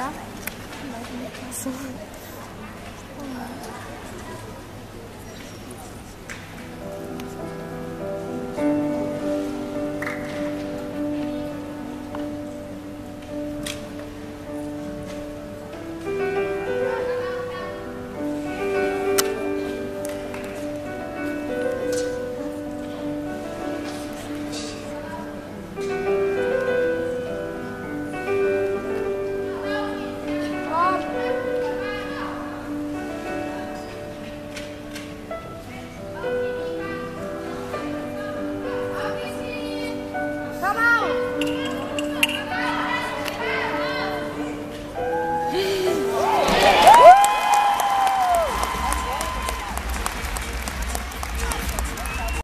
맞습 니.